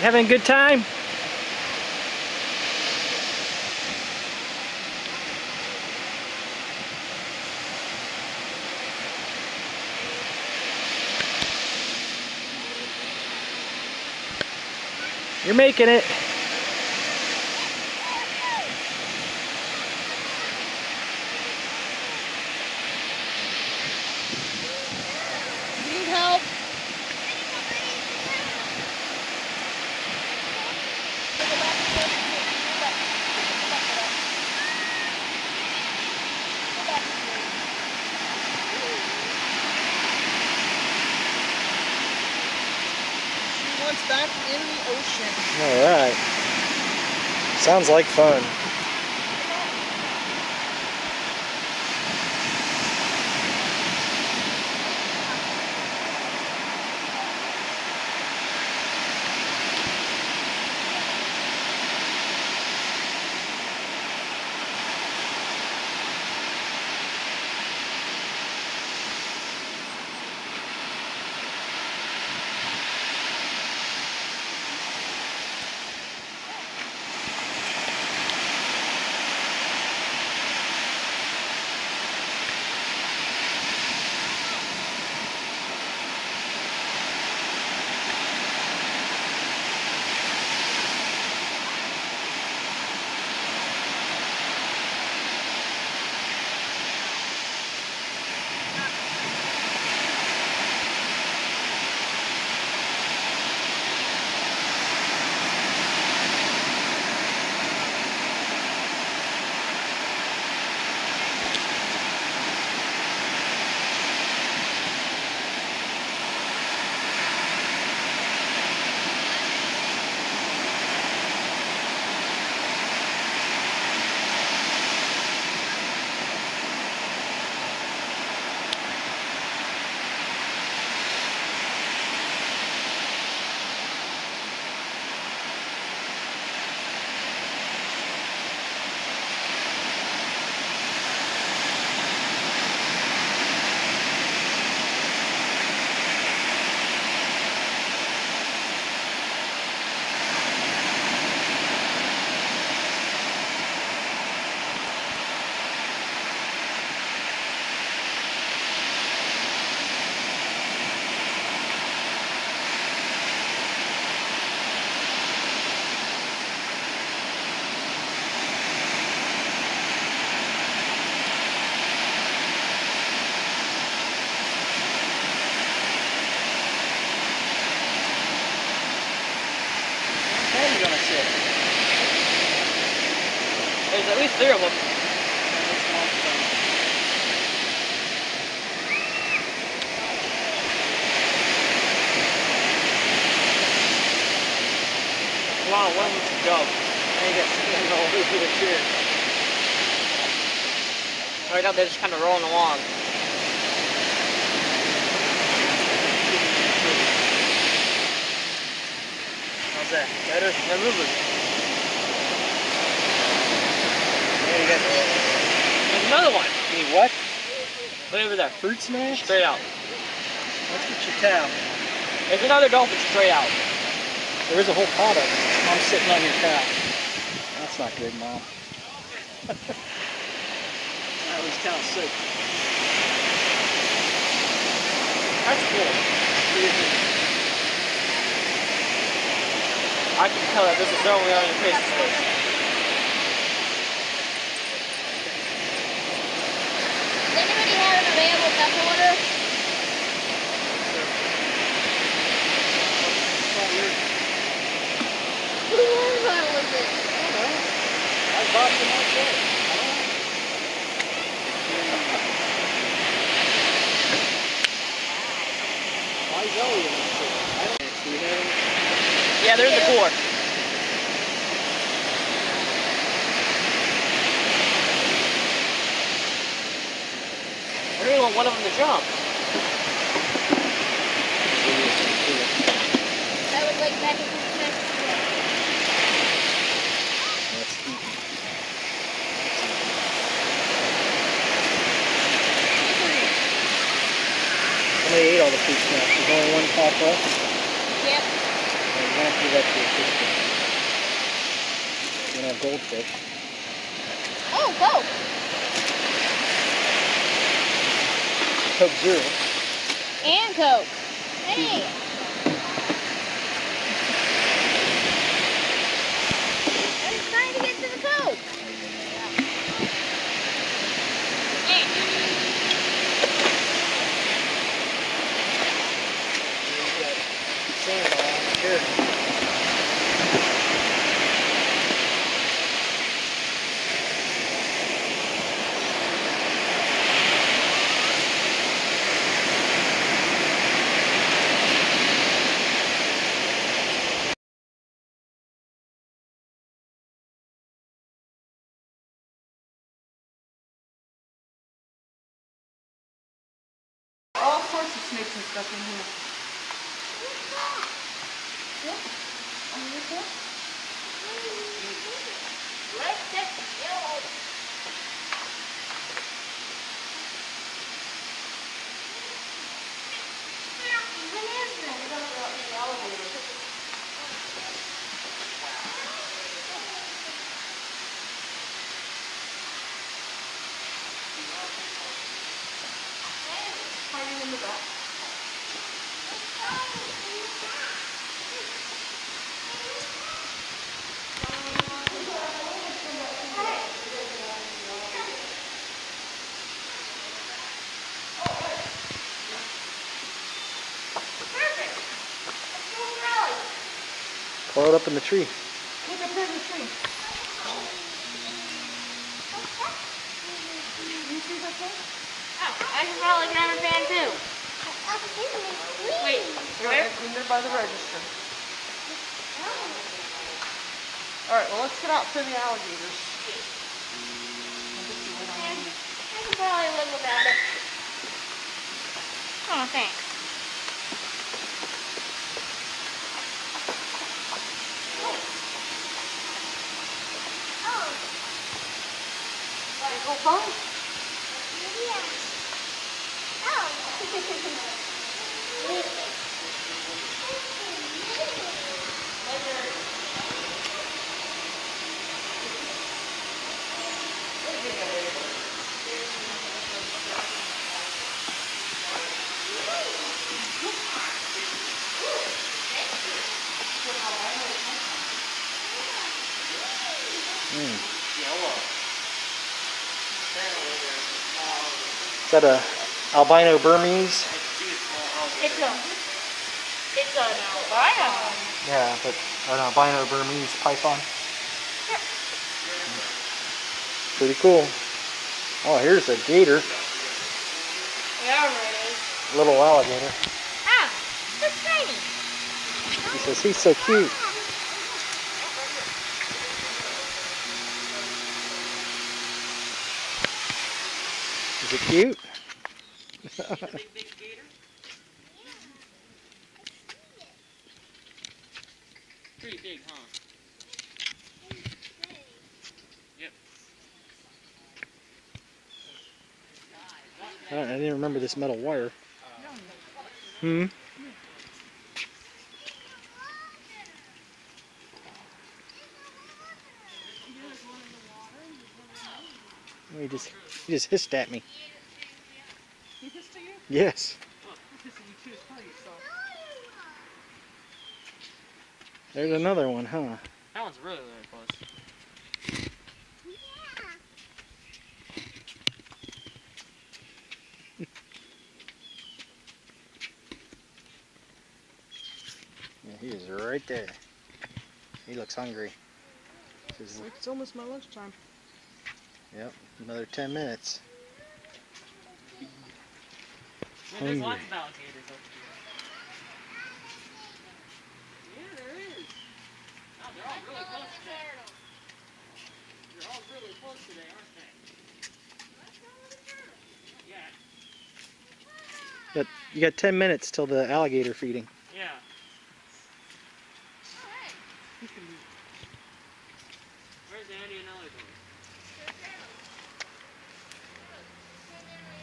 Having a good time? You're making it. Need help? She wants back in the ocean. All right. Sounds like fun. Now they're just kind of rolling along. How's that? Better? They're moving. Yeah, you got There's another one. Need what? Right over there. Fruit snacks? Straight out. Let's get your towel. There's another dolphin straight out. There is a whole pot of them. I'm sitting on your towel. That's not good, Mom. was towel sick. That's cool. What do you think? I can tell that this is their only other face space. Does anybody have an available cup holder? Who was I with it? I bought you myself. In? I don't? Yeah, there's the core. I really want one of them to jump. I would like magic snack. That's eaten. Somebody ate all the fruit snacks. There's only one pot left. Yep. You want to do that to your. You're gonna have goldfish. Oh, Coke. Coke Zero. And Coke. Hey. Coil it up in the tree. Look up in the tree. You see that thing? Oh, I can probably get on a fan too. Wait, They're in there by the register. All right, well, let's get out to the alligators. I can probably live without it. Oh, thanks. Is that a albino Burmese? It's a, it's an albino. Yeah, but an albino Burmese python. Yeah. Pretty cool. Oh, here's a gator, it is. little alligator. Ah, tiny. He says he's so cute. Is it cute? Pretty big, huh? I I didn't remember this metal wire. Hmm. He just he just hissed at me. He hissed at you? Yes. He hissed at you too, it's probably yourself. There's another one, huh? That one's really, really close. Yeah, he is right there. He looks hungry. Says, It's almost my lunchtime. Yep, another 10 minutes. Yeah, there's lots of alligators over here. Yeah, there is. Oh, they're all really close today. They're all really close today, aren't they? Yeah, But you got 10 minutes till the alligator feeding. yeah. Where's Andy and Ellie going?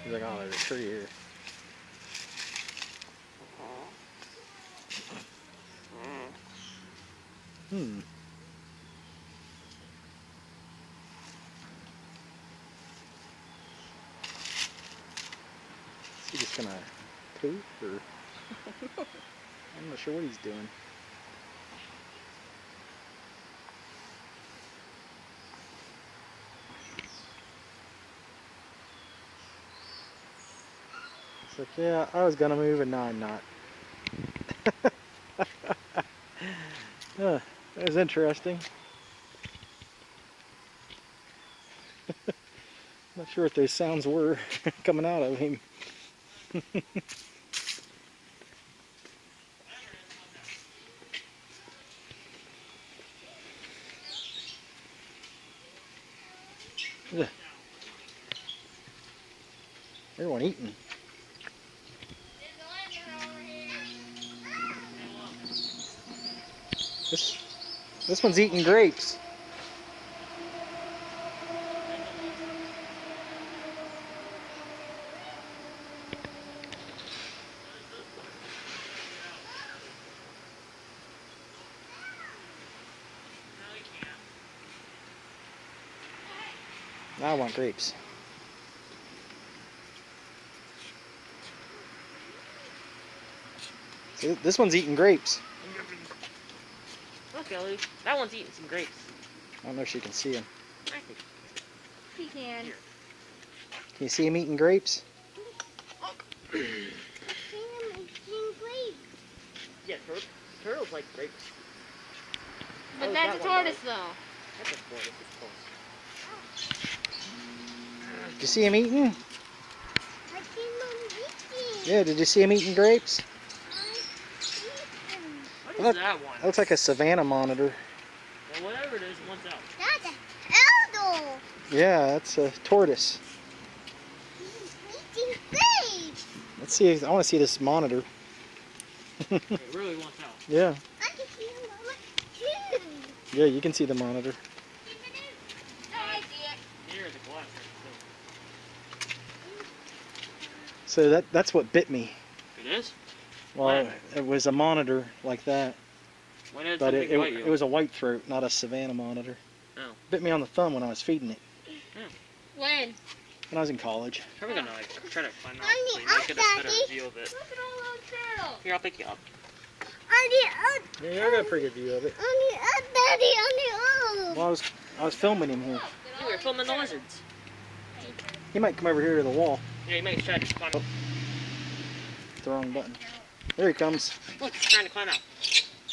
He's like, oh, there's a tree here. Hmm. Is he just gonna poop or? I'm not sure what he's doing. It's like, yeah, I was gonna move and now I'm not. That was interesting. Not sure what those sounds were coming out of him. Everyone eating. This one's eating grapes. I want grapes. See, this one's eating grapes. Look, That one's eating some grapes. I don't know if she can see him. I think. He can. Can you see him eating grapes? I see him eating grapes. Yeah, tur- turtles like grapes. But Oh, that's that a tortoise though. That's a tortoise. It's close. Did you see him eating? Yeah, did you see him eating grapes? What is that one? That looks like a savannah monitor. Well, whatever it is, one's out. That's a eldo. Yeah, that's a tortoise. He's eating grapes. Let's see. I want to see this monitor. It really wants out. Yeah, I can see him on my too. yeah, you can see the monitor. I see it. Near the glass. So that that's what bit me. It is? Well, When? it was a monitor like that, When did but it, it, bite you? it was a white throat, not a savannah monitor. Oh. Bit me on the thumb when I was feeding it hmm. When? when I was in college. Probably gonna like try to find out Honey, so you might get a better view of it. Look at all those turtles. Here, I'll pick you up. On the up, Yeah, I got a pretty good view of it. on the up, Daddy, on the up. Well, I was I was filming him here. You were filming the lizards. He might come over here to the wall. Yeah, you might try to climb up. Hit the wrong button. There he comes. Look, he's trying to climb out.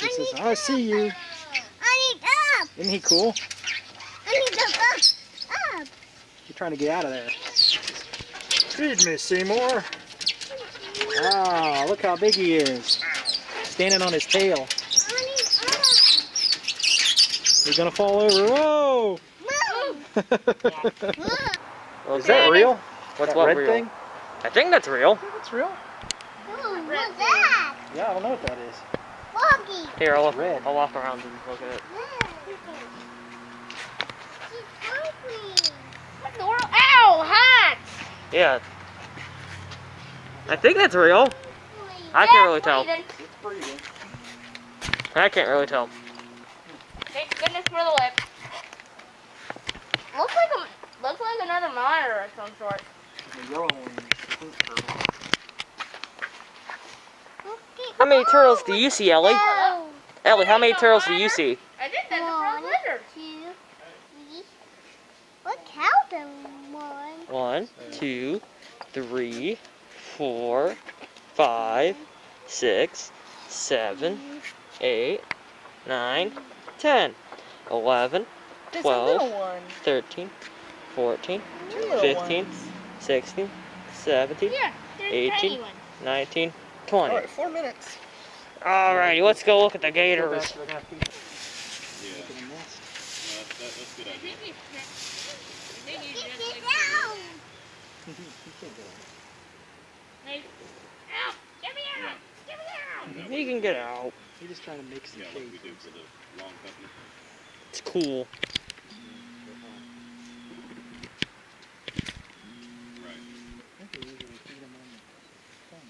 He says, "I see you." I need up. Isn't he cool? I need the up. Up. You're trying to get out of there. Feed me, Seymour. Ah, look how big he is. Standing on his tail. I need up. He's gonna fall over. Whoa! Move. Move. is that real? What's that what red real? thing? I think that's real. It's real. Ooh, what's that? Yeah, I don't know what that is. Foggy. Here, I'll, Red. I'll walk around and look at it. She's Ow, hot! Yeah. I think that's real. I can't really tell. I can't really tell. Thank goodness for the lip. Looks like a looks like another monitor of some sort. The yellow one. How many turtles do you see, Ellie? Oh. Ellie, how many turtles do you see? I think that's a frog lizard. Two, three. What count them? One. One, two, three, four, five, six, seven, eight, nine, ten, eleven, twelve, thirteen, fourteen, fifteen, sixteen, seventeen, Yeah, there's 18. tiny ones. nineteen, twenty. Alright, four minutes. Alrighty, let's go look at the gators. Yeah! You can get out. He's just trying to make some Yeah, cake. like we do for the long company. It's cool. Right. I think they usually feed 'em on the-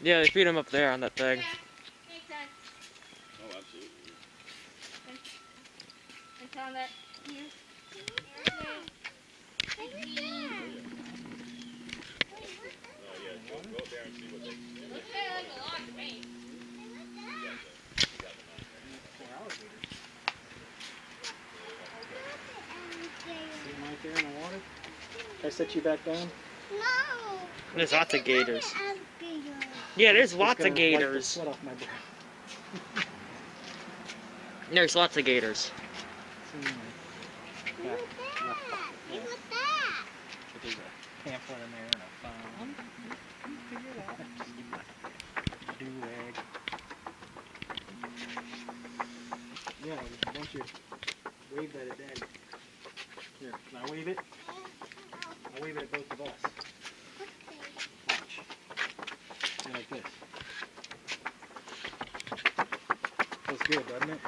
Yeah, they feed them up there on that thing. Makes. Oh, absolutely. Found that here. Oh, yeah, go, go up there and see what they, Looks like a lot to me. See them right there in the water? Can I set you back down? No. There's lots of gators. Alligator. Yeah, there's lots gonna of wipe the gators. sweat off my brow. There's lots of gators. Look at that. Look at that. but There's a pamphlet in there and a phone. Figure it out. Do rag. Yeah, why don't you wave that at Daddy? Here, can I wave it? I'll wave it at both of us. Watch. Like this. Feels good, doesn't it?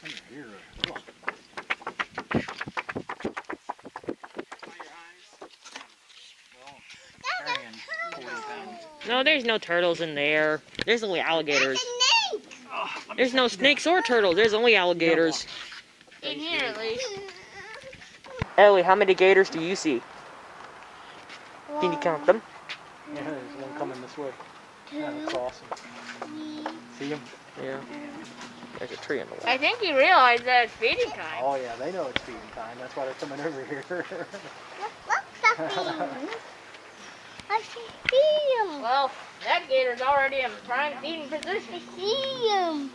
Come here. Ugh. Carrying 40 pounds. No, there's no turtles in there. There's only alligators. That's a snake. There's no snakes or turtles. There's only alligators. In here at least. Ellie, how many gators do you see? Can you count them? Yeah, there's one coming this way. Kind of crossing. See him? Yeah. There's a tree in the way. I think you realize that it's feeding time. Oh yeah, they know it's feeding time. That's why they're coming over here. Look, look, Duffy. I see him. Well, that gator's already in prime feeding position. I see him.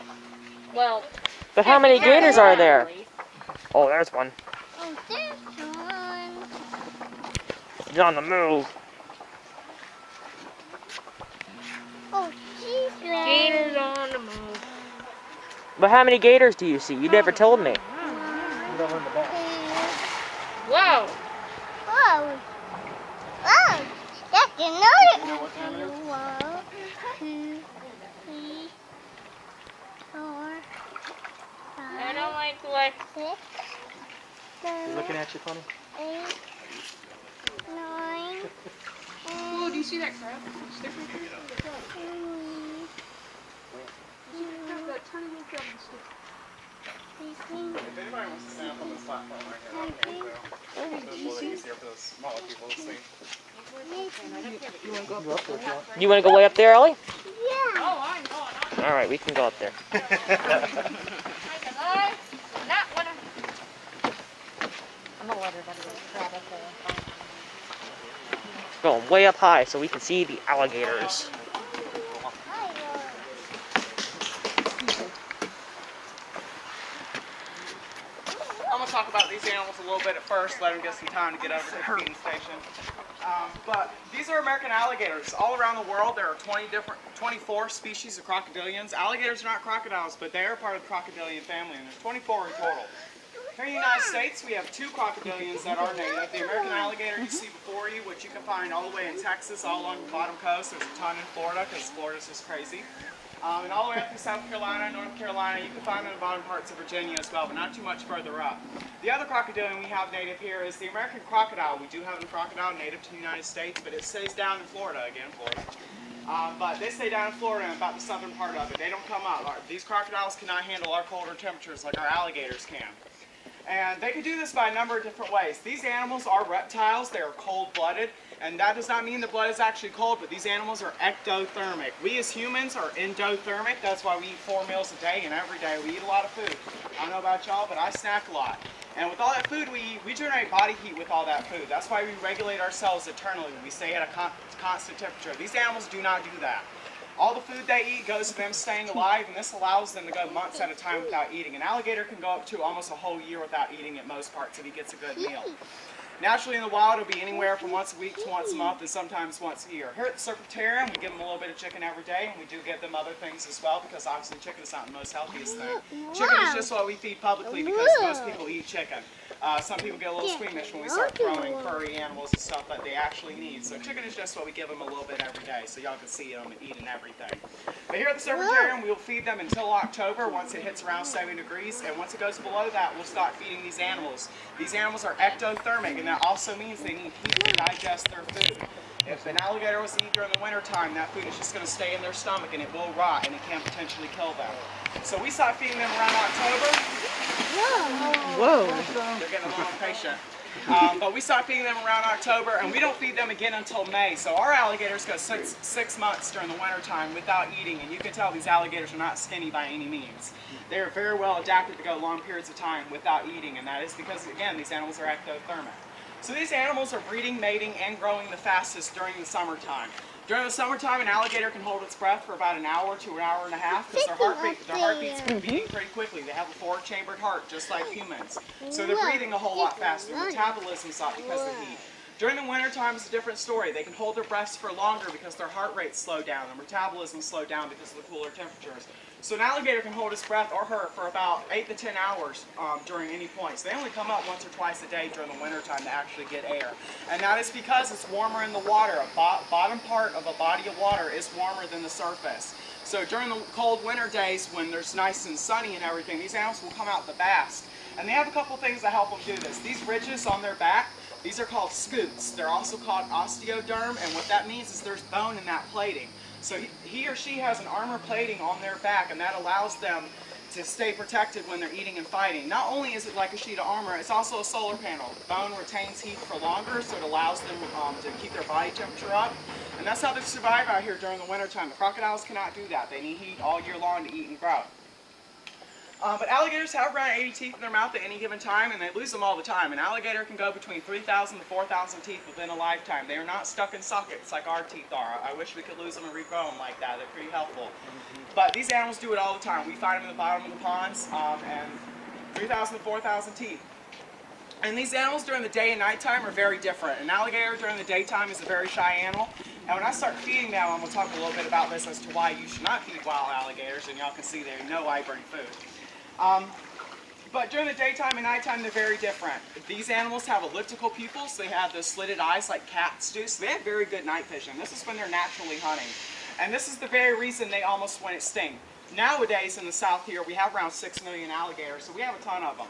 Well, But how many gators are there? Oh, there's one. Oh, there's one. He's on the move. Oh, she's Gator's on the move. But how many gators do you see? You never told me. Get over in the back. Whoa! Whoa. Whoa. That's another. One, two, three, four, I don't like the way. six, seven, looking at you funny? eight, nine, Oh, do you see that crab? Stick right there. ten, That tiny little crab on stick. If anybody wants to stand up on this platform right here, I can do. It's a little easier for those smaller people to see. You up there if you want. You want to go way up there, Ellie? Yeah. Oh, I'm going. All right, we can go up there. I can I not wanna. I'm gonna let everybody go crab up there. Going way up high so we can see the alligators. I'm gonna talk about these animals a little bit at first, let them get some time to get over to the feeding station. Um, but these are American alligators. All around the world, there are 20 different, 24 species of crocodilians. Alligators are not crocodiles, but they are part of the crocodilian family, and there's 24 in total. Here in the United States, we have two crocodilians that are native. The American alligator you see before you, which you can find all the way in Texas, all along the bottom coast. There's a ton in Florida, because Florida's just crazy. Um, and all the way up to South Carolina, North Carolina, you can find them in the bottom parts of Virginia as well, but not too much further up. The other crocodilian we have native here is the American crocodile. We do have a crocodile native to the United States, but it stays down in Florida, again, Florida. Um, but they stay down in Florida and about the southern part of it. They don't come up. Our- These crocodiles cannot handle our colder temperatures like our alligators can. And they can do this by a number of different ways. These animals are reptiles, they are cold-blooded, and that does not mean the blood is actually cold, but these animals are ectothermic. We as humans are endothermic, that's why we eat four meals a day, and every day we eat a lot of food. I don't know about y'all, but I snack a lot. And with all that food we eat, we generate body heat with all that food. That's why we regulate ourselves eternally. We stay at a con constant temperature. These animals do not do that. All the food they eat goes to them staying alive, and this allows them to go months at a time without eating. An alligator can go up to almost a whole year without eating at most parts if he gets a good meal. Naturally, in the wild, it'll be anywhere from once a week to once a month, and sometimes once a year. Here at the Serpentarium, we give them a little bit of chicken every day, and we do give them other things as well, because obviously chicken is not the most healthiest thing. Chicken is just what we feed publicly because most people eat chicken. Uh, some people get a little squeamish when we start throwing furry animals and stuff that they actually need. So chicken is just what we give them a little bit every day, so y'all can see them and eat and everything. But here at the Serpentarium, we'll feed them until October once it hits around 70 degrees, and once it goes below that, we'll start feeding these animals. These animals are ectothermic, and that also means they need heat to digest their food. If an alligator was to eat during the winter time, that food is just going to stay in their stomach and it will rot and it can potentially kill them. So we start feeding them around October. Whoa. They're getting a little impatient. Um, but we start feeding them around October, and we don't feed them again until May. So our alligators go six, six months during the winter time without eating, and you can tell these alligators are not skinny by any means. They are very well adapted to go long periods of time without eating, and that is because, again, these animals are ectothermic. So these animals are breeding, mating, and growing the fastest during the summertime. During the summertime, an alligator can hold its breath for about an hour to an hour and a half because their heartbeat, their heartbeats can be beating pretty quickly. They have a four-chambered heart, just like humans. So they're breathing a whole lot faster. Their metabolism's up because of the heat. During the wintertime, it's a different story. They can hold their breaths for longer because their heart rates slow down. Their metabolism slow down because of the cooler temperatures. So an alligator can hold its breath or her for about 8 to 10 hours um, during any point. So they only come up once or twice a day during the wintertime to actually get air. And that is because it's warmer in the water. A bo bottom part of a body of water is warmer than the surface. So during the cold winter days when there's nice and sunny and everything, these animals will come out the best. And they have a couple things that help them do this. These ridges on their back, these are called scutes. They're also called osteoderm, and what that means is there's bone in that plating. So he, or she has an armor plating on their back, and that allows them to stay protected when they're eating and fighting. Not only is it like a sheet of armor, it's also a solar panel. The bone retains heat for longer, so it allows them um, to keep their body temperature up. And that's how they survive out here during the wintertime. The crocodiles cannot do that. They need heat all year long to eat and grow. Uh, but alligators have around 80 teeth in their mouth at any given time, and they lose them all the time. An alligator can go between 3,000 to 4,000 teeth within a lifetime. They are not stuck in sockets like our teeth are. I wish we could lose them and regrow them like that. They're pretty helpful. But these animals do it all the time. We find them in the bottom of the ponds, um, and 3,000 to 4,000 teeth. And these animals during the day and nighttime are very different. An alligator during the daytime is a very shy animal. And when I start feeding them, I'm going to talk a little bit about this as to why you should not feed wild alligators. And y'all can see they know I bring food. Um, but during the daytime and nighttime, they're very different. These animals have elliptical pupils. They have those slitted eyes like cats do. So they have very good night vision. This is when they're naturally hunting. And this is the very reason they almost went extinct. Nowadays in the south here, we have around 6 million alligators, so we have a ton of them.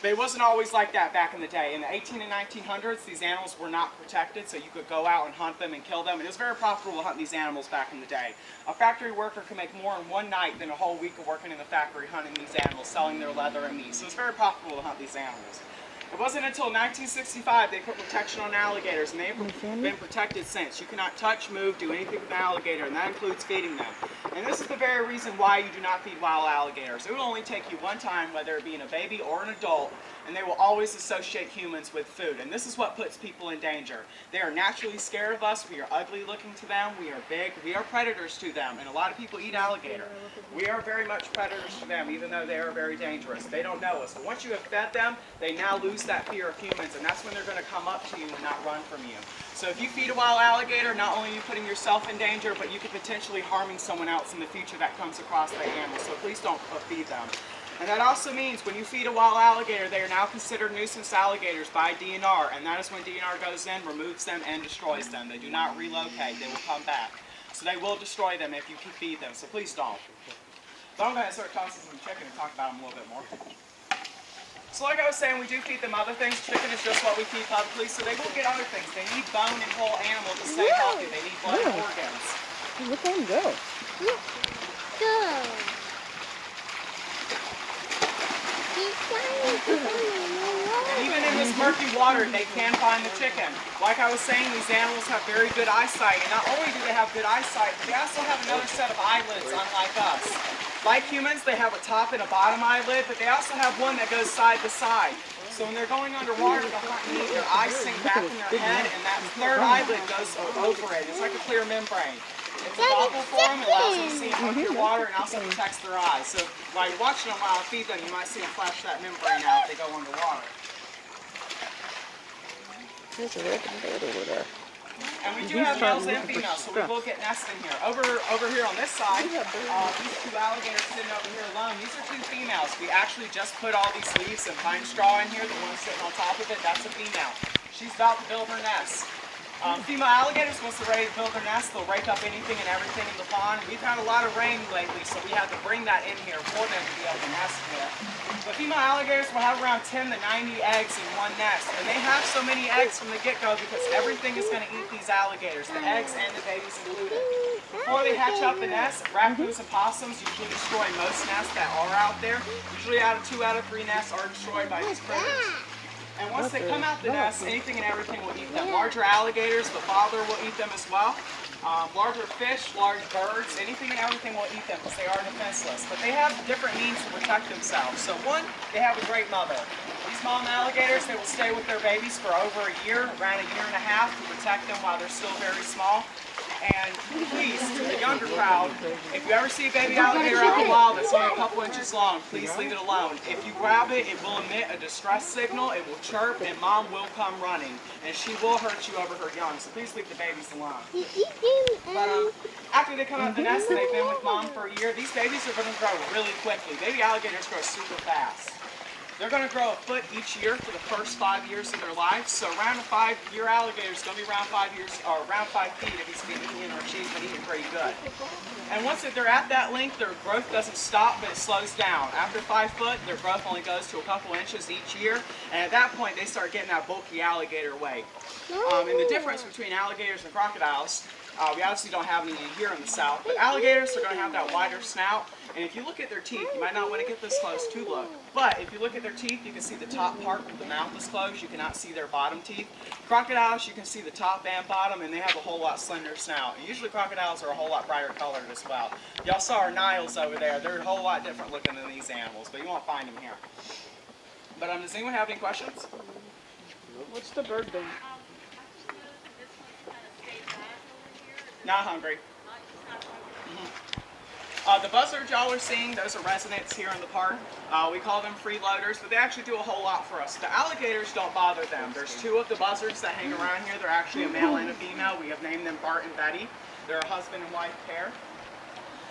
But it wasn't always like that back in the day. In the 18 and 1900s, these animals were not protected, so you could go out and hunt them and kill them. And it was very profitable to hunt these animals back in the day. A factory worker could make more in one night than a whole week of working in the factory hunting these animals, selling their leather and meat. So it's very profitable to hunt these animals. It wasn't until 1965 they put protection on alligators, and they've been protected since. You cannot touch, move, do anything with an alligator, and that includes feeding them. And this is the very reason why you do not feed wild alligators. It will only take you one time, whether it be in a baby or an adult, and they will always associate humans with food. And this is what puts people in danger. They are naturally scared of us. We are ugly looking to them. We are big. We are predators to them. And a lot of people eat alligator. We are very much predators to them, even though they are very dangerous. They don't know us. But once you have fed them, they now lose that fear of humans. And that's when they're going to come up to you and not run from you. So if you feed a wild alligator, not only are you putting yourself in danger, but you could potentially harming someone else in the future that comes across that animal. So please don't feed them. And that also means when you feed a wild alligator, they are now considered nuisance alligators by DNR, and that is when DNR goes in, removes them, and destroys them. They do not relocate, they will come back. So they will destroy them if you feed them, so please don't. But I'm going to start tossing some chicken and talk about them a little bit more. So like I was saying, we do feed them other things. Chicken is just what we feed publicly, so they will get other things. They need bone and whole animal to stay healthy. They need blood and organs. Look at him go. Go. He's trying to And even in this murky water, they can find the chicken. Like I was saying, these animals have very good eyesight. And not only do they have good eyesight, they also have another set of eyelids, unlike us. Like humans, they have a top and a bottom eyelid, but they also have one that goes side to side. So when they're going underwater their eyes sink back in their head, and that third eyelid goes over it. It's like a clear membrane. It's a goggle for them, it allows them to see underwater and also protects their eyes. So while you're watching them while I feed them, you might see them flash that membrane out if they go underwater. There's a red bird over there. And we do have males and females, so we will get nests in here. Over over here on this side, uh, these two alligators sitting over here alone, these are two females. We actually just put all these leaves and pine straw in here. The one sitting on top of it, that's a female. She's about to build her nest. Um, female alligators, once they're ready to build their nest, they'll rake up anything and everything in the pond. We've had a lot of rain lately, so we had to bring that in here for them to be able to nest here. But female alligators will have around 10 to 90 eggs in one nest. And they have so many eggs from the get-go because everything is going to eat these alligators, the eggs and the babies included. Before they hatch out the nest, raccoons and possums usually destroy most nests that are out there. Usually out of two out of three nests are destroyed by these critters. And once they come out the nest, anything and everything will eat them. Larger alligators, the father will eat them as well. Um, larger fish, large birds, anything and everything will eat them because they are defenseless. But they have different means to protect themselves. So one, they have a great mother. These mom alligators, they will stay with their babies for over a year, around a year and a half to protect them while they're still very small. And please, to the younger crowd, if you ever see a baby alligator out in the wild that's only a couple inches long, please leave it alone. If you grab it, it will emit a distress signal, it will chirp, and mom will come running. And she will hurt you over her young, so please leave the babies alone. But um, after they come out of the nest and they've been with mom for a year, these babies are going to grow really quickly. Baby alligators grow super fast. They're going to grow a foot each year for the first five years of their life. So around a five-year alligator is going to be around five years, or around five feet if he's been eating or she's been eating pretty good. And once they're at that length, their growth doesn't stop, but it slows down. After five foot, their growth only goes to a couple inches each year. And at that point, they start getting that bulky alligator weight. Um, and the difference between alligators and crocodiles, uh, we obviously don't have any here in the south, but alligators are going to have that wider snout. And if you look at their teeth, you might not want to get this close to look, but if you look at their teeth, you can see the top part of the mouth is closed. You cannot see their bottom teeth. Crocodiles, you can see the top and bottom, and they have a whole lot slender snout. And usually crocodiles are a whole lot brighter colored as well. Y'all saw our Niles over there. They're a whole lot different looking than these animals, but you won't find them here. But um, does anyone have any questions? What's the bird doing? Not hungry. Uh, the buzzards y'all are seeing, those are residents here in the park. Uh, we call them freeloaders, but they actually do a whole lot for us. The alligators don't bother them. There's two of the buzzards that hang around here. They're actually a male and a female. We have named them Bart and Betty. They're a husband and wife pair.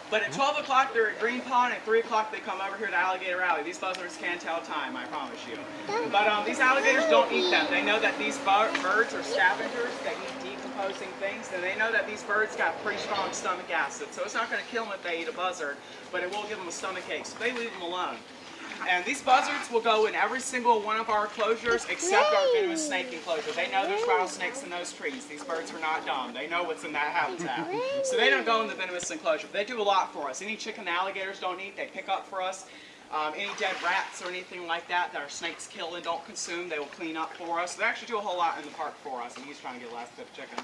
But at 12 o'clock, they're at Green Pond. At 3 o'clock, they come over here to Alligator Alley. These buzzards can't tell time, I promise you. But um, these alligators don't eat them. They know that these birds are scavengers. They eat decomposing things. And they know that these birds got pretty strong stomach acid. So it's not going to kill them if they eat a buzzard, but it will give them a stomach ache. So they leave them alone. And these buzzards will go in every single one of our enclosures except our venomous snake enclosure. They know there's rattlesnakes in those trees. These birds are not dumb. They know what's in that habitat. So they don't go in the venomous enclosure. They do a lot for us. Any chicken alligators don't eat, they pick up for us. Um, any dead rats or anything like that that our snakes kill and don't consume, they will clean up for us. They actually do a whole lot in the park for us, and he's trying to get the last bit of chicken.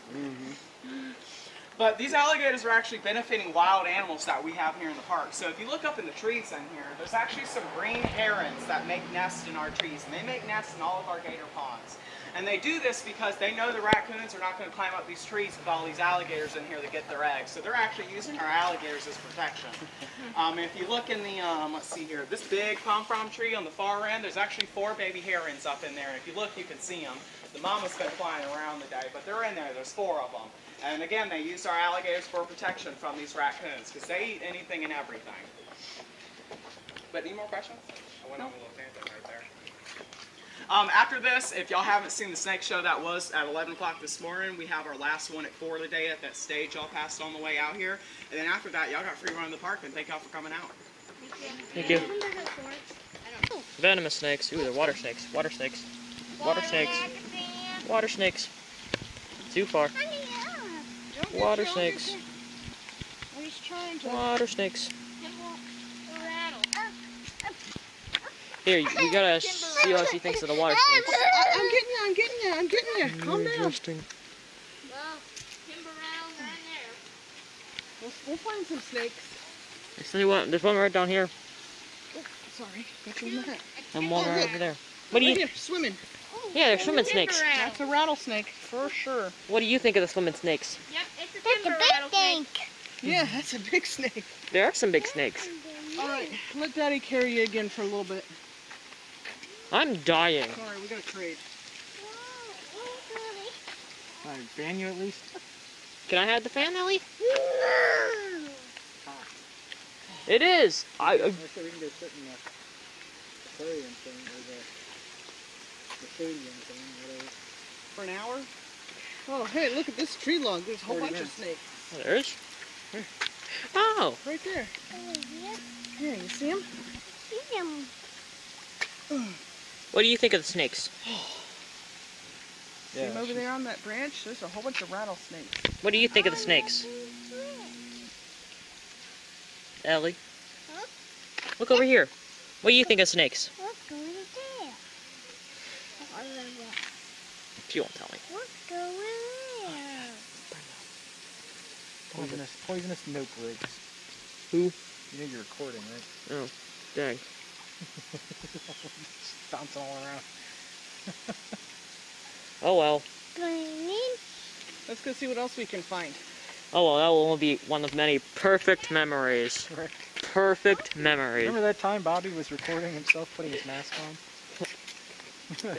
But these alligators are actually benefiting wild animals that we have here in the park. So if you look up in the trees in here, there's actually some green herons that make nests in our trees. And they make nests in all of our gator ponds. And they do this because they know the raccoons are not going to climb up these trees with all these alligators in here to get their eggs. So they're actually using our alligators as protection. Um, if you look in the, um, let's see here, this big pom pom tree on the far end, there's actually four baby herons up in there. If you look, you can see them. The mama's been flying around the day, but they're in there. There's four of them. And again, they use our alligators for protection from these raccoons because they eat anything and everything. But any more questions? I went on a little tangent right there. Um, after this, if y'all haven't seen the snake show that was at 11 o'clock this morning, we have our last one at 4 today at that stage y'all passed on the way out here. And then after that, y'all got free run in the park, and thank y'all for coming out. Thank you. Venomous snakes. Ooh, they're water snakes. Water snakes. Water snakes. Water snakes. Too far. Water snakes. He's trying to. Water snakes. Here, we gotta see what she thinks of the water snakes. I, I'm getting you, I'm getting you, I'm getting you. Calm down. Interesting. We'll, we'll find some snakes. I tell you what, there's one right down here oh, Sorry, got you in the hat. and one right over there. What do you? here, swimming. Yeah, they're swimming snakes. That's a rattlesnake, for sure. What do you think of the swimming snakes? Yep, it's a big thing. Yeah, that's a big snake. There are some big snakes. All right, let Daddy carry you again for a little bit. I'm dying. Sorry, we gotta trade. I I fan you at least? Can I have the fan, Ellie? No. It is. I. Uh, Let's see if we can go sit in the aquarium thing or the, the stadium thing, whatever. For an hour? Oh, hey, look at this tree log. There's a whole bunch minutes. of snakes. there's. Oh. Right there. Oh, yeah. Here, you see them? See 'em. What do you think of the snakes? See over there on that branch? There's a whole bunch of rattlesnakes. What do you think of the snakes, Ellie? Huh? Look over here. What do you think of snakes? What's going there? What is? If you won't tell me. What's going there? Poisonous, poisonous milk rigs. Who? You know you're recording, right? Oh, dang. Just bouncing all around. Oh well. Let's go see what else we can find. Oh well, that will only be one of many perfect memories. Right. Perfect memories. Remember that time Bobby was recording himself putting his mask on?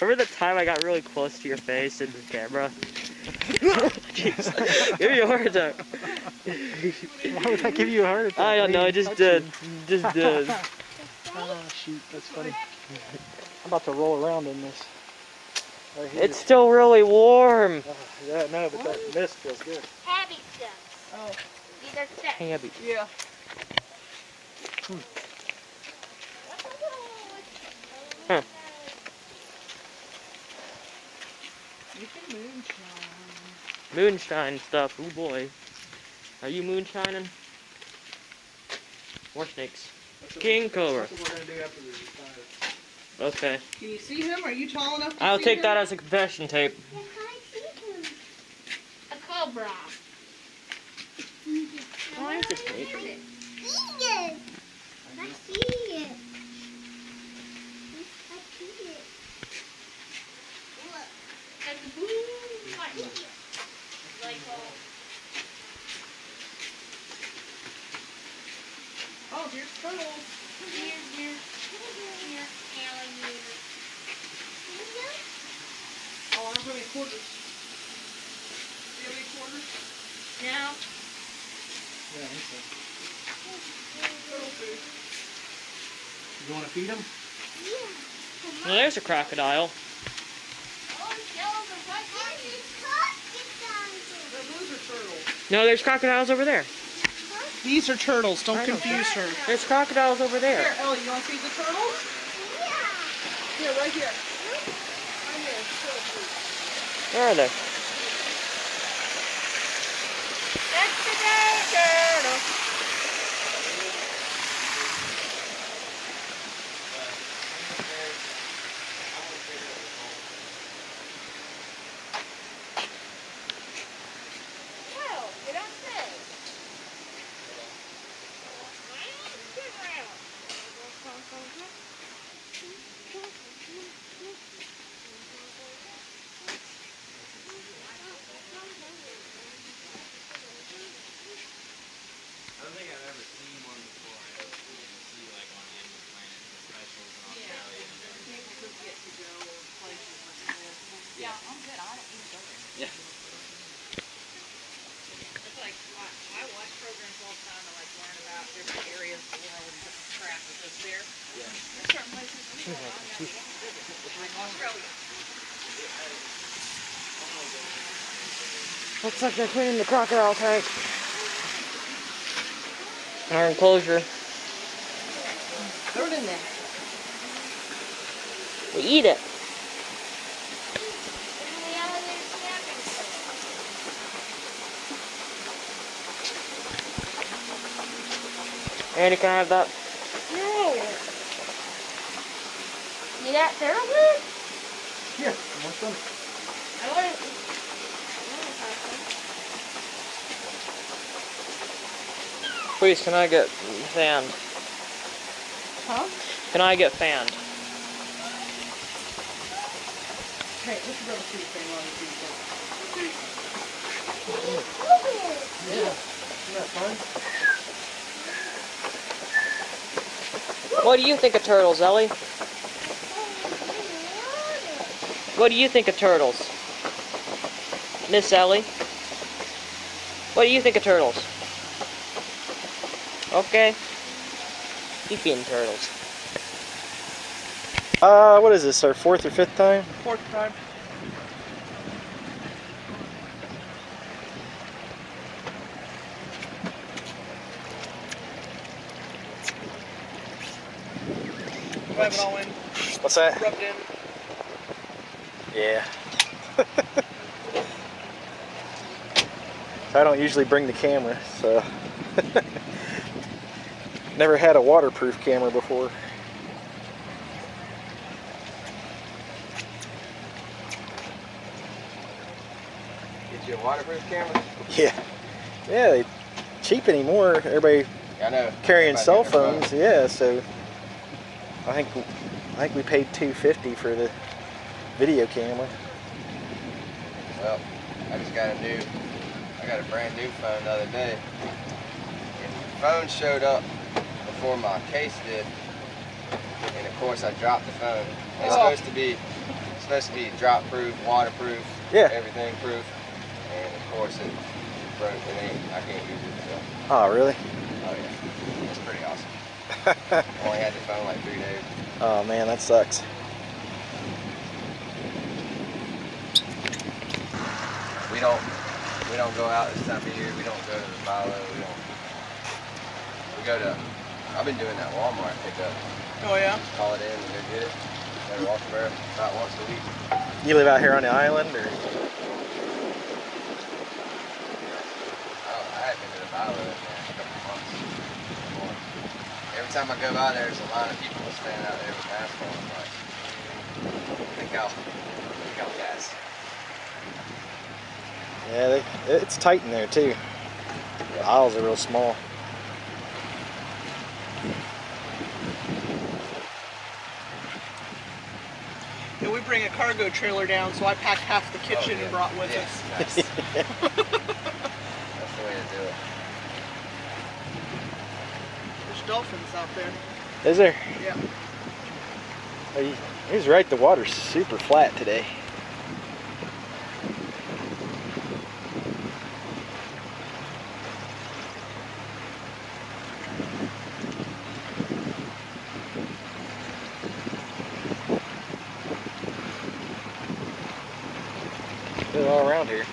Remember the time I got really close to your face in the camera? Jeez. Give me a heart attack. Why would I give you a heart attack? I don't know, I just did. Just did. Oh shoot, that's funny. I'm about to roll around in this. Right. It's still really warm. Oh, yeah, no, but that mist feels good. Happy stuff. Oh, These are stuff. Heavy. yeah. Huh. You can moonshine. Moonshine stuff. Oh boy. Are you moonshining? More snakes. King Cobra. That's what we're gonna do after we retire. Okay. Can you see him? Are you tall enough to I'll see take him? that as a confession tape. A cobra. Oh, that's a snake. See it. I see it. I see it. Look. Like a blue light. Like Oh, here's turtles. here, here, here, alligator. Oh, I don't have any quarters. Do you have any quarters? No. Yeah, I think so. Turtle food. You want to feed them? Yeah. Well, there's a crocodile. Oh, yellow, the white No, those are turtles. No, there's crocodiles over there. These are turtles. Don't I know. confuse her. There's crocodiles over there. Here, Ellie, you want to feed the turtles? Yeah. Here, right here. Right here. Turtle. Where are they? That's the day turtle. Well, get upstairs. I don't think I've ever seen one before. I know you see like on Animal Planet, the specials in Australia and everything. Yeah, I'm good. I don't need to go there. Yeah. It's like, I, I watch programs all the time to like learn about different areas of the world and different crap that's just there. Yeah. There's certain places we go, I never want to visit. Like Australia. Looks like they're cleaning the crocodile tank. Our enclosure. Throw it in there. We eat it. Andy, can I have that? No. You got turtle food? Here, you want some? I want Please, can I get fanned? Huh? Can I get fanned? Hey, let's go to the thing while you. Yeah. Isn't that fun? What do you think of turtles, Ellie? What do you think of turtles? Miss Sally. What do you think of turtles? Okay. Keep eating turtles. Uh, what is this, our fourth or fifth time? Fourth time. Rub it all in, What's that? rubbed in. Yeah. I don't usually bring the camera, so. Never had a waterproof camera before. Get you a waterproof camera? Yeah. Yeah, they cheap anymore. Everybody I know. carrying Everybody cell phones. Yeah, so I think I think we paid 250 for the video camera. Well, I just got a new, I got a brand new phone the other day. And the phone showed up before my case did. And of course I dropped the phone. It's Oh. supposed to be, supposed to be drop proof, waterproof, Yeah. everything proof. And of course it broke and I can't use it. So, Oh, really? oh yeah, it's pretty awesome. Only had the phone like three days. oh man, that sucks. We don't we don't go out this time of year. We don't go to the Milo. We don't. We go to. I've been doing that Walmart pickup. Oh yeah? Call it in and go get it. Go to Walker about once a week. You live out here on the island, or? I, I haven't been to the Milo in a couple months. Every time I go by there, there's a lot of people standing out there with masks on. I'm like, think how think how fast. Yeah, they, it's tight in there too. The aisles are real small. Yeah, we bring a cargo trailer down, so I packed half the kitchen Oh, yeah. and brought with yeah, us. Nice. That's the way to do it. There's dolphins out there. Is there? Yeah. You- He was right. The water's super flat today. Good all around here.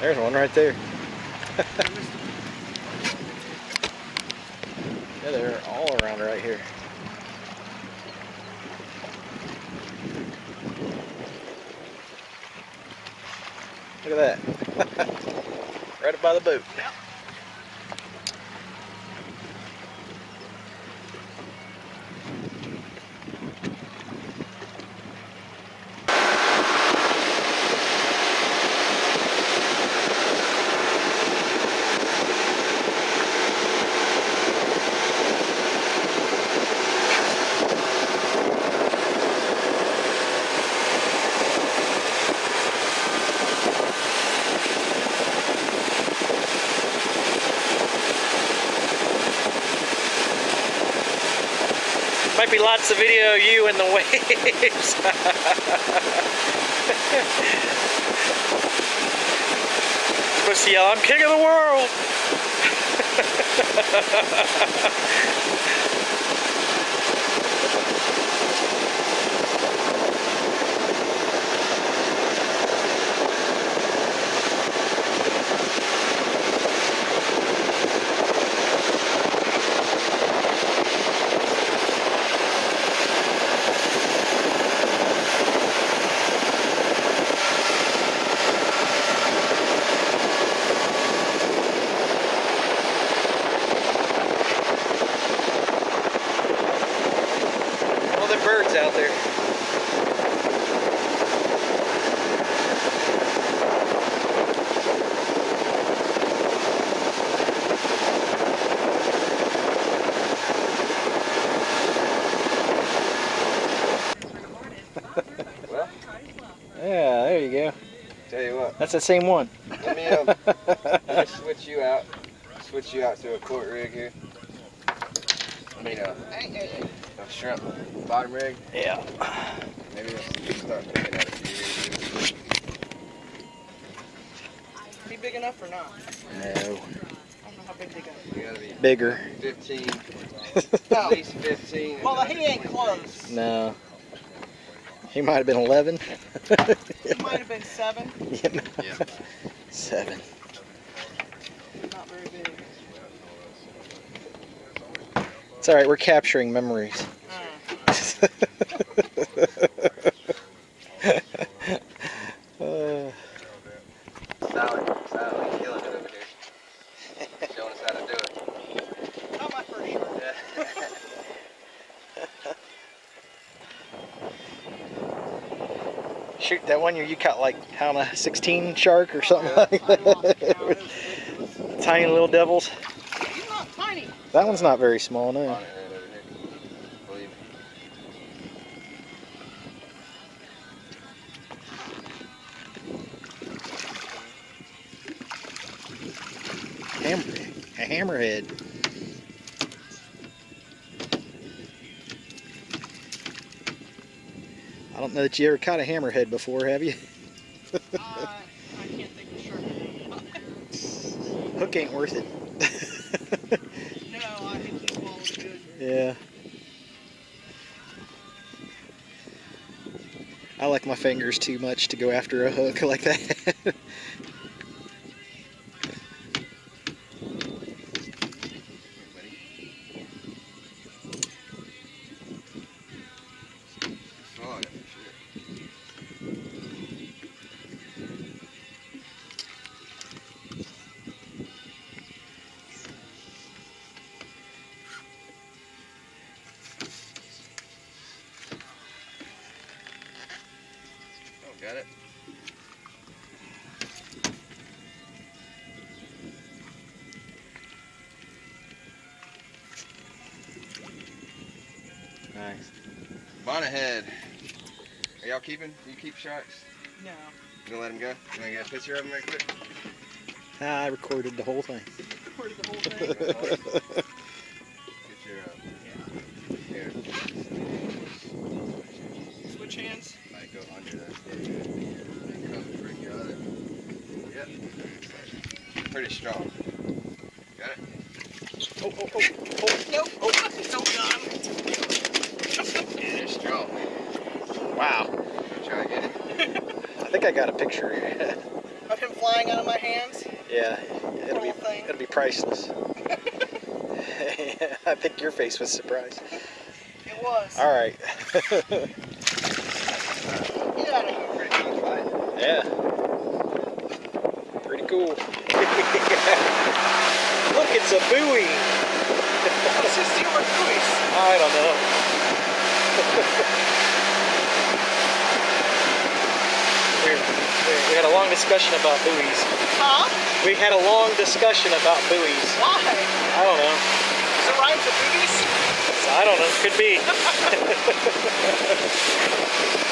There's one right there. Yeah, they're all around right here. Look at that. right up by the boat. Might be lots of video of you in the waves. Supposed to yell, I'm king of the world. All the birds out there. Well, Yeah, there you go. tell you what. That's the same one. Let me um, let me switch you out. Switch you out to a court rig here. I mean, uh, A shrimp bottom rig. Yeah. Maybe let's start looking at a few here. Be big enough or not? No. I don't know how big they go. We gotta be Bigger. 15, No. at least 15. Well, he ain't close. No. He might have been 11. It might have been seven. Yeah. Seven. Not very big. It's alright, we're capturing memories. Uh, Sally, Sally, killing it over here. Showing us how to do it. Not my first shark. Yeah. That you caught like, how many, 16 shark or something like I that. It was ridiculous. Tiny little devils. He's not tiny. That one's not very small, no. Bonnet right over here. Believe me. Hammer, a hammerhead. That you ever caught a hammerhead before, have you? Uh, I can't think of shark name. Hook ain't worth it. No, I think he swallowed good. yeah. I like my fingers too much to go after a hook like that. Nice. Bonnet head. Are y'all keeping? Do you keep sharks? No. You gonna let him go? You wanna get a picture of him right quick? I recorded the whole thing. Recorded the whole thing. Picture of. Here. Switch hands. Might go under that there. And come freak you out. Yep. Pretty strong. Got it? Oh, oh, oh, oh. Nope. Oh, so done. Yeah, they're strong. Wow. Go try to get it. I think I got a picture. Of him flying out of my hands. yeah, it'll be Whole thing. it'll be priceless. I think your face was surprised. It was. All right. Get out of here. Pretty fun fight. yeah. Pretty cool. Look, it's a buoy. Let's just see buoys. I don't know. we, we, we had a long discussion about buoys. Huh? We had a long discussion about buoys. Why? I don't know. Does it rhyme with boobies? I don't know. Could be.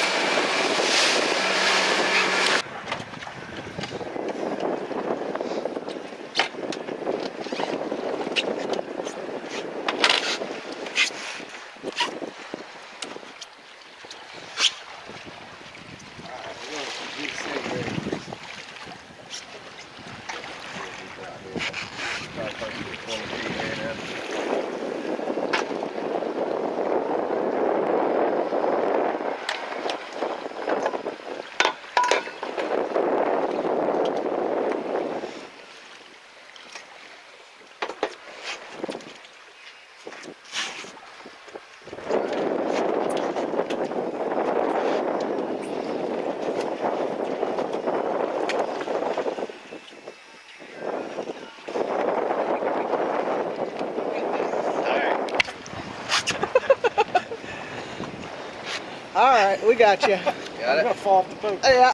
we got you. Got it? fall off the boat. Yeah.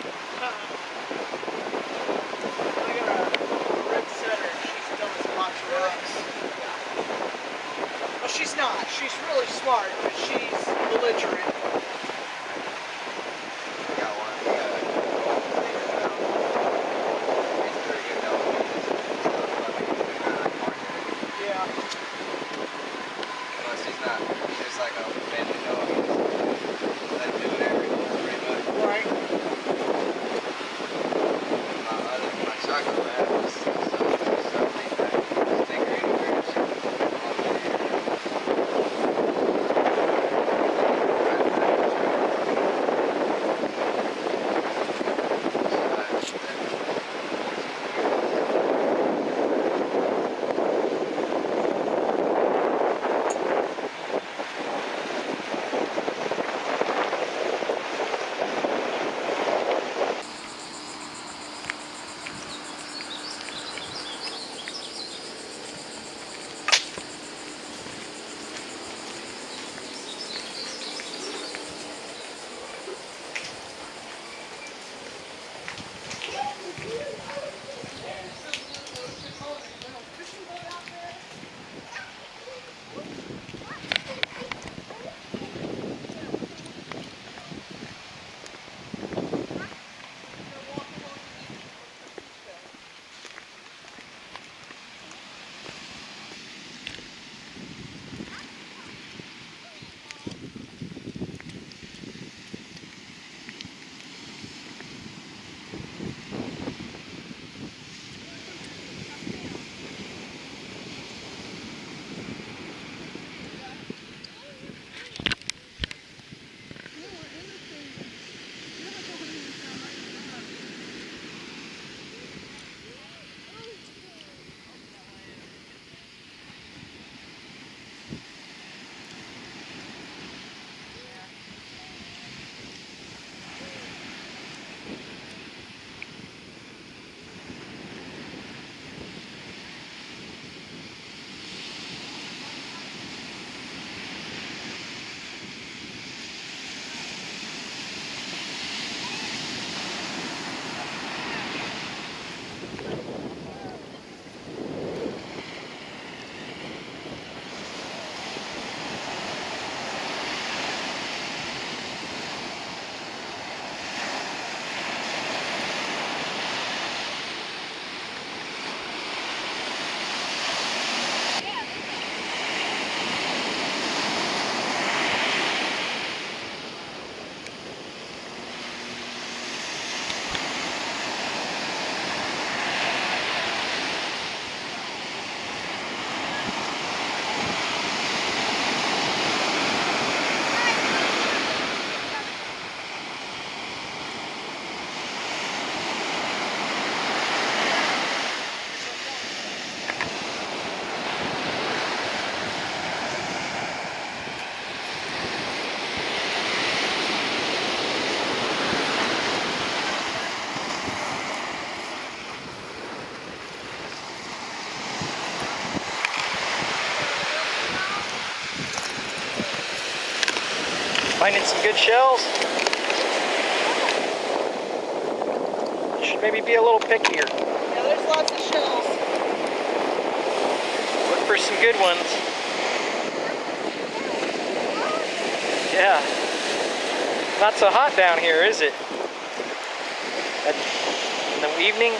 finding some good shells. Should maybe be a little pickier. Yeah, there's lots of shells. Look for some good ones. Yeah. Not so hot down here, is it? in the evening,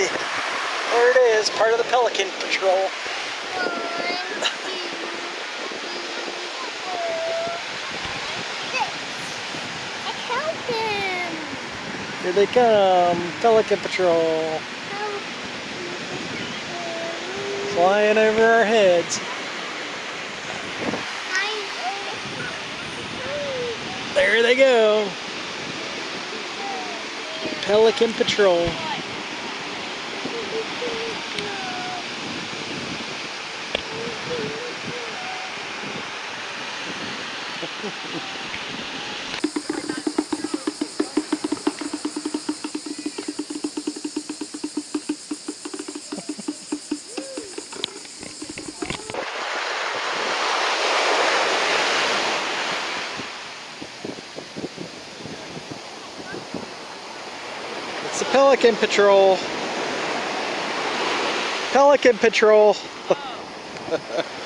Did. There it is, part of the Pelican Patrol. Here they come, Pelican Patrol, flying over our heads. There they go. Pelican Patrol. It's the Pelican Patrol. Pelican Patrol.